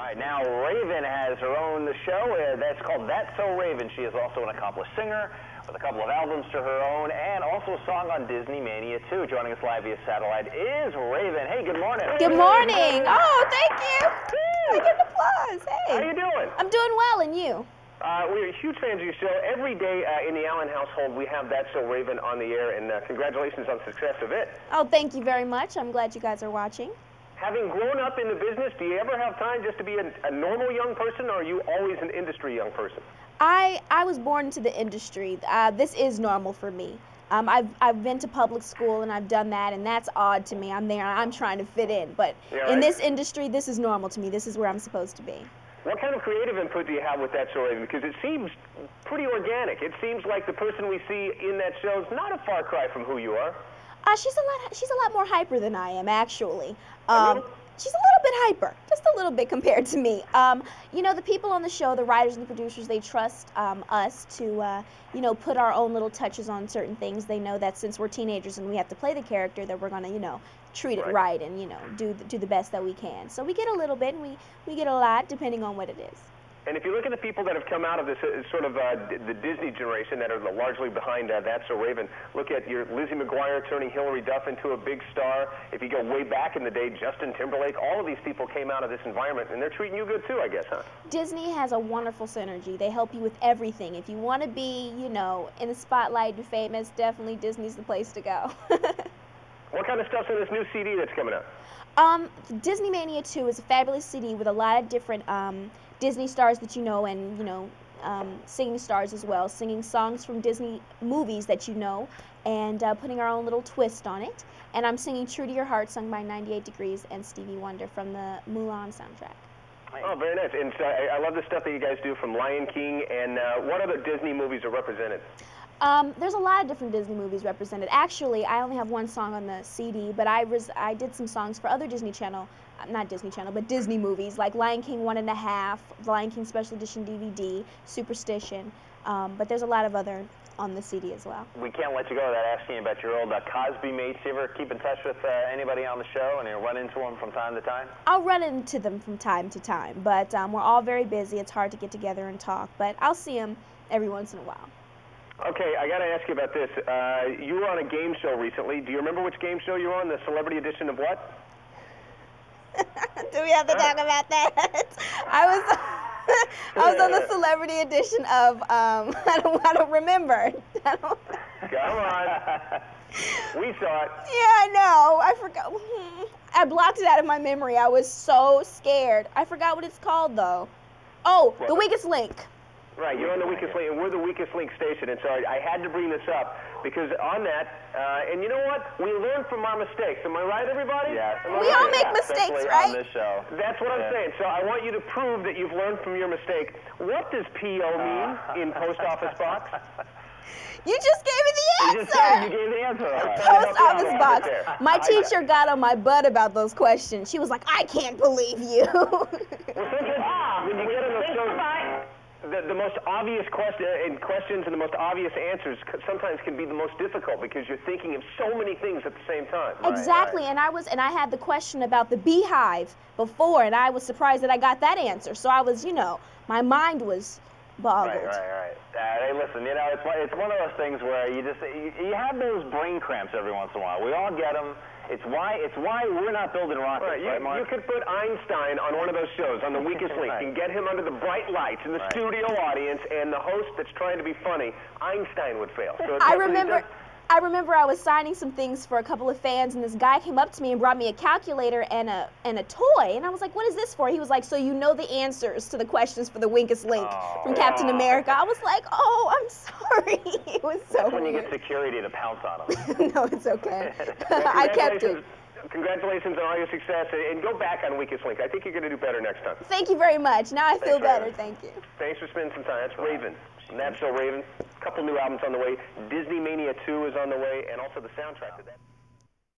All right, now Raven has her own show. Uh, that's called That's So Raven. She is also an accomplished singer with a couple of albums to her own and also a song on Disneymania 2. Joining us live via satellite is Raven. Hey, good morning. Good morning. Oh, thank you. I get an applause. Hey. How are you doing? I'm doing well, and you? Uh, we're huge fans of your show. Every day uh, in the Allen household, we have That So Raven on the air, and uh, congratulations on the success of it. Oh, thank you very much. I'm glad you guys are watching. Having grown up in the business, do you ever have time just to be a, a normal young person, or are you always an industry young person? I, I was born into the industry. Uh, this is normal for me. Um, I've, I've been to public school and I've done that, and that's odd to me. I'm there and I'm trying to fit in. But Yeah, right. in this industry, this is normal to me. This is where I'm supposed to be. What kind of creative input do you have with that show, Raven? Because it seems pretty organic. It seems like the person we see in that show is not a far cry from who you are. Uh, she's a lot. She's a lot more hyper than I am, actually. Um, she's a little bit hyper, just a little bit compared to me. Um, you know, the people on the show, the writers and the producers, they trust um, us to, uh, you know, put our own little touches on certain things. They know that since we're teenagers and we have to play the character, that we're gonna, you know, treat it Right. right and you know, do the, do the best that we can. So we get a little bit, and we we get a lot, depending on what it is. And if you look at the people that have come out of this uh, sort of uh, d- the Disney generation that are largely behind uh, That's So Raven, look at your Lizzie McGuire turning Hilary Duff into a big star. If you go way back in the day, Justin Timberlake, all of these people came out of this environment, and they're treating you good too, I guess, huh? Disney has a wonderful synergy. They help you with everything. If you want to be, you know, in the spotlight and famous, definitely Disney's the place to go. What kind of stuff's in this new CD that's coming out? um, Disneymania 2 is a fabulous CD with a lot of different um, Disney stars that you know and, you know, um, singing stars as well, singing songs from Disney movies that you know and uh, putting our own little twist on it. And I'm singing True to Your Heart, sung by 98 Degrees and Stevie Wonder from the Mulan soundtrack. Oh, very nice. And so I, I love the stuff that you guys do from Lion King. And uh, what other Disney movies are represented? Um, there's a lot of different Disney movies represented. Actually, I only have one song on the CD, but I res- I did some songs for other Disney Channel, uh, not Disney Channel, but Disney movies like Lion King One and a Half, Lion King Special Edition DVD, Superstition. Um, but there's a lot of other on the CD as well. We can't let you go without asking you about your old uh, Cosby mates. You ever keep in touch with uh, anybody on the show and you run into them from time to time? I'll run into them from time to time, but um, we're all very busy. It's hard to get together and talk, but I'll see them every once in a while. Okay, I got to ask you about this. Uh, you were on a game show recently. Do you remember which game show you were on? The celebrity edition of what? Do we have to talk about that? I was I was on the celebrity edition of um, I don't I don't remember. I don't, Come on. we saw it. yeah, I know. I forgot. I blocked it out of my memory. I was so scared. I forgot what it's called though. Oh, the weakest link. Right, you're on the weakest link, and we're the weakest link station. And so I, I had to bring this up because on that, uh, and you know what? We learn from our mistakes. Am I right, everybody? Yes. We all right? make mistakes, Especially right? on this show. That's what I'm saying. So I want you to prove that you've learned from your mistake. What does PO mean in post office box? You just gave me the You just you answer. gave the answer. All right. Post office box. My teacher got on my butt about those questions. She was like, "I can't believe you." Well, the, the most obvious question uh, and questions and the most obvious answers c- sometimes can be the most difficult because you're thinking of so many things at the same time. Exactly, and I was, and I had the question about the beehive before, and I was surprised that I got that answer. So I was, you know, my mind was boggled. Right, right, right. Uh, hey, listen, you know, it's one, it's one of those things where you just you, you have those brain cramps every once in a while. We all get them. It's why it's why we're not building rockets, Right, you, right, Mark? you could put Einstein on one of those shows on the weakest link Right. and get him under the bright lights in the Right. studio audience and the host that's trying to be funny. Einstein would fail. So I remember, just- I remember I was signing some things for a couple of fans, and this guy came up to me and brought me a calculator and a and a toy, and I was like, "What is this for?" He was like, "So you know the answers to the questions for the weakest link from Captain America." I was like, "Oh, I'm sorry." It was so. That's when you get security to pounce on them. no, it's okay. I kept it. Congratulations- on all your success, and and go back on Weakest Link. I think you're going to do better next time. Thank you very much. Now I feel Thanks, better. Raven. Thank you. Thanks for spending some time. That's Raven. And that's so Raven. A couple new albums on the way. Disneymania 2 is on the way, and also the soundtrack to that.